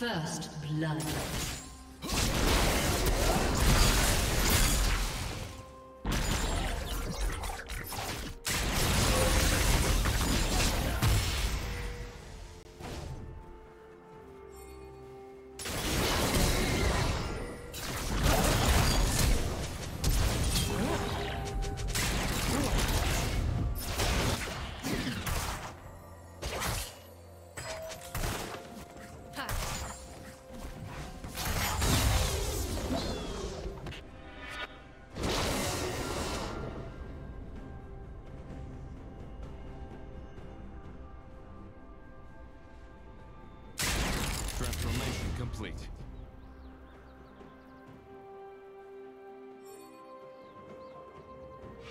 First blood.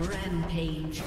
Rampage.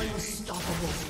Unstoppable.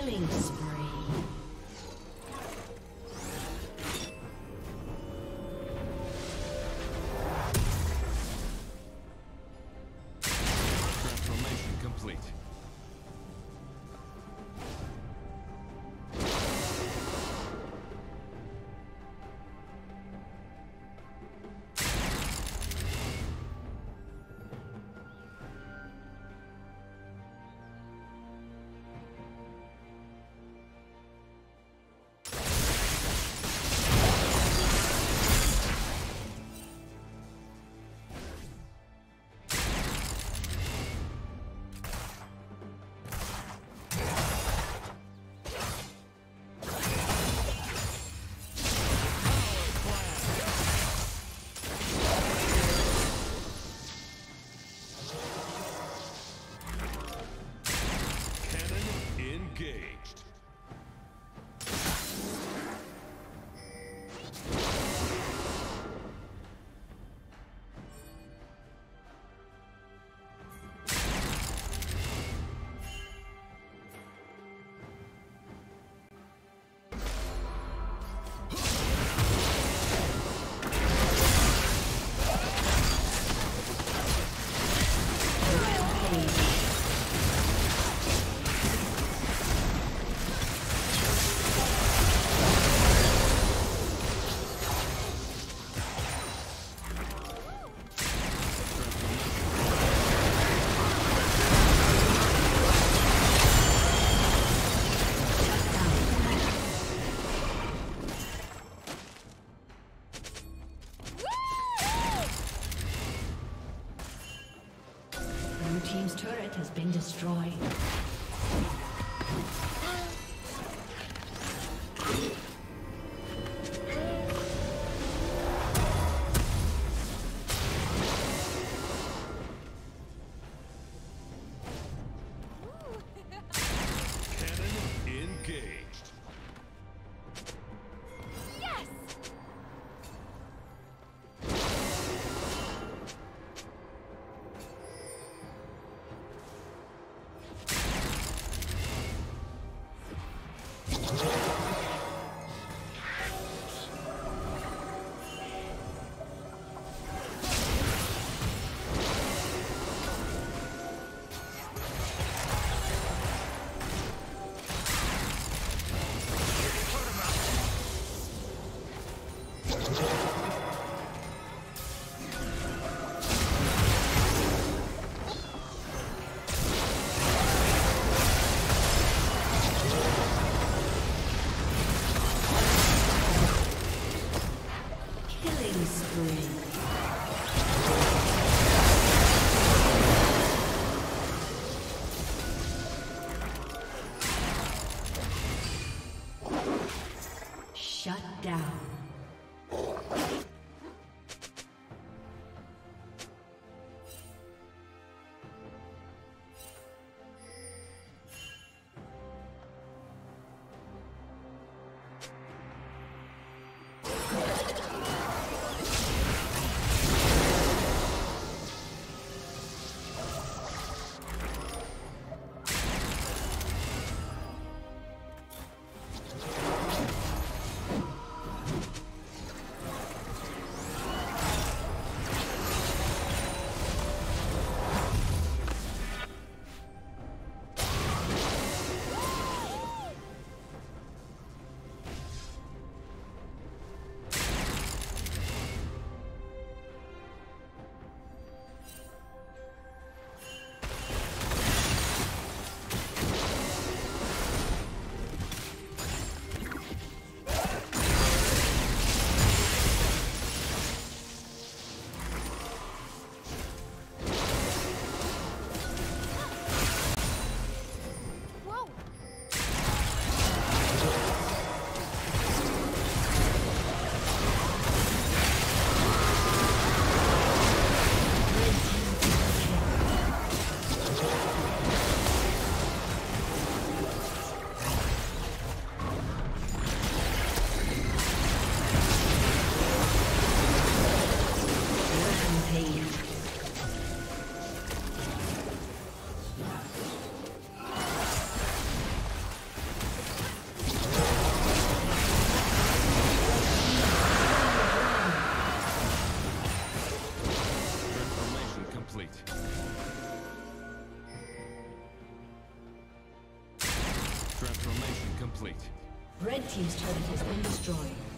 Killing spree. destroyed. down. Complete. Red Team's turret has been destroyed.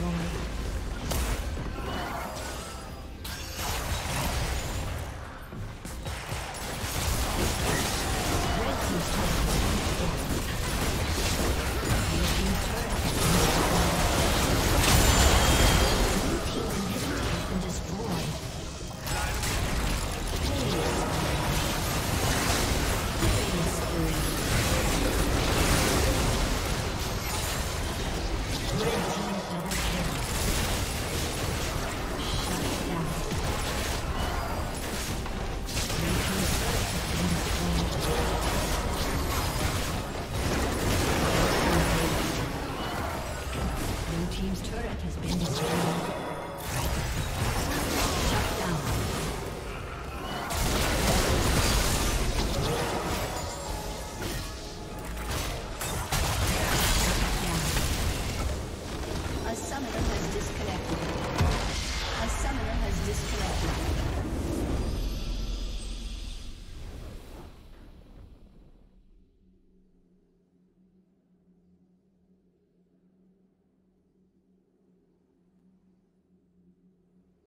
Destroyed.